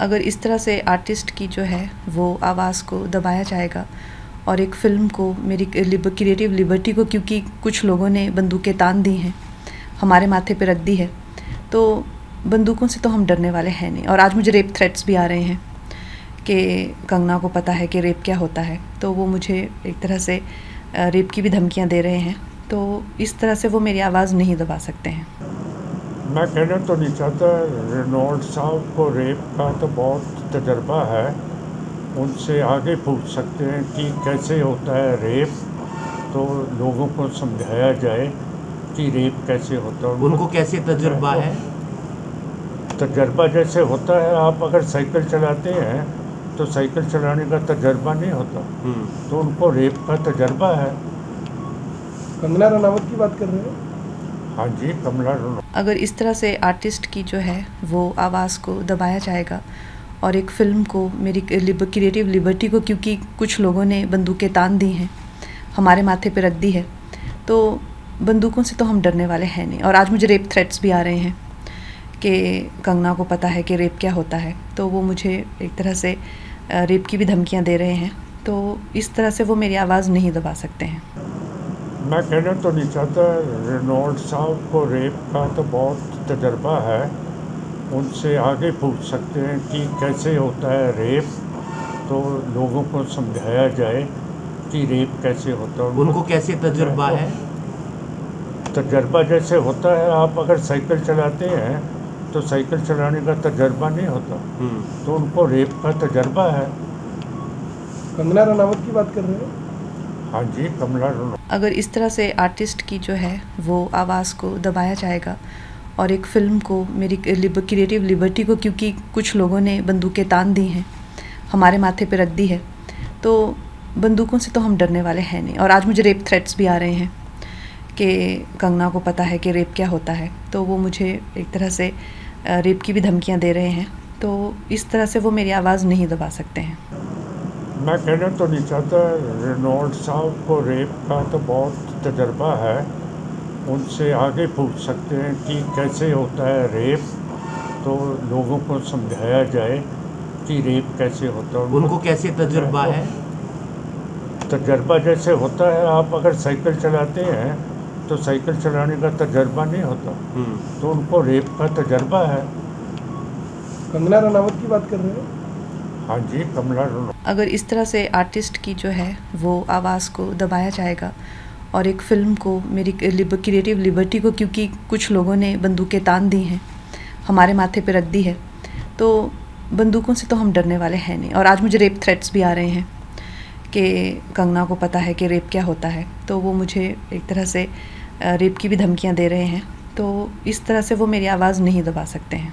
अगर इस तरह से आर्टिस्ट की जो है वो आवाज़ को दबाया जाएगा और एक फ़िल्म को, मेरी क्रिएटिव लिबर्टी को, क्योंकि कुछ लोगों ने बंदूकें तान दी हैं, हमारे माथे पे रख दी है तो बंदूकों से तो हम डरने वाले हैं नहीं। और आज मुझे रेप थ्रेट्स भी आ रहे हैं कि कंगना को पता है कि रेप क्या होता है तो वो मुझे एक तरह से रेप की भी धमकियाँ दे रहे हैं तो इस तरह से वो मेरी आवाज़ नहीं दबा सकते हैं। मैं कहना तो नहीं चाहता रेनॉल्ड साहब को रेप का तो बहुत तजर्बा है। उनसे आगे पूछ सकते हैं कि कैसे होता है रेप तो लोगों को समझाया जाए कि रेप कैसे होता है। उनको कैसे तजर्बा है? तजर्बा जैसे होता है आप अगर साइकिल चलाते हैं तो साइकिल चलाने का तजर्बा नहीं होता। हम्म। तो उनको रेप का तजर्बा है। कंगना रनावत की बात कर रहे हैं? हाँ जी कमला अगर इस तरह से आर्टिस्ट की जो है वो आवाज़ को दबाया जाएगा और एक फ़िल्म को मेरी लिब, क्रिएटिव लिबर्टी को क्योंकि कुछ लोगों ने बंदूकें तान दी हैं हमारे माथे पे रख दी है तो बंदूकों से तो हम डरने वाले हैं नहीं। और आज मुझे रेप थ्रेट्स भी आ रहे हैं कि कंगना को पता है कि रेप क्या होता है तो वो मुझे एक तरह से रेप की भी धमकियाँ दे रहे हैं तो इस तरह से वो मेरी आवाज़ नहीं दबा सकते हैं। मैं कहना तो नहीं चाहता रेनॉल्ड साहब को रेप का तो बहुत तजर्बा है। उनसे आगे पूछ सकते हैं कि कैसे होता है रेप तो लोगों को समझाया जाए कि रेप कैसे होता है। उनको कैसे तजर्बा है? तजर्बा जैसे होता है आप अगर साइकिल चलाते हैं तो साइकिल चलाने का तजर्बा नहीं होता। हम्म। तो उनको रेप का तजर्बा है। कंगना रनावत की बात कर रहे हैं? हाँ जी, कमला अगर इस तरह से आर्टिस्ट की जो है, वो आवाज़ को दबाया जाएगा और एक फ़िल्म को मेरी क्रिएटिव लिबर्टी को, क्योंकि कुछ लोगों ने बंदूकें तान दी हैं, हमारे माथे पे रख दी है तो बंदूकों से तो हम डरने वाले हैं नहीं। और आज मुझे रेप थ्रेट्स भी आ रहे हैं कि कंगना को पता है कि रेप क्या होता है। तो वो मुझे एक तरह से रेप की भी धमकियाँ दे रहे हैं। तो इस तरह से वो मेरी आवाज़ नहीं दबा सकते हैं। मैं कहना तो नहीं चाहता रेनॉल्ड साहब को रेप का तो बहुत तजर्बा है। उनसे आगे पूछ सकते हैं कि कैसे होता है रेप। तो लोगों को समझाया जाए कि रेप कैसे होता है। उनको कैसे तजर्बा है? तजर्बा जैसे होता है आप अगर साइकिल चलाते हैं तो साइकिल चलाने का तजर्बा नहीं होता। हम्म। तो उनको रेप का तजर्बा है। कंगना रनावत की बात कर रहे हैं? हाँ जी कमला अगर इस तरह से आर्टिस्ट की जो है वो आवाज़ को दबाया जाएगा और एक फ़िल्म को मेरी लिब, क्रिएटिव लिबर्टी को क्योंकि कुछ लोगों ने बंदूकें तान दी हैं हमारे माथे पे रख दी है तो बंदूकों से तो हम डरने वाले हैं नहीं। और आज मुझे रेप थ्रेट्स भी आ रहे हैं कि कंगना को पता है कि रेप क्या होता है तो वो मुझे एक तरह से रेप की भी धमकियाँ दे रहे हैं तो इस तरह से वो मेरी आवाज़ नहीं दबा सकते हैं।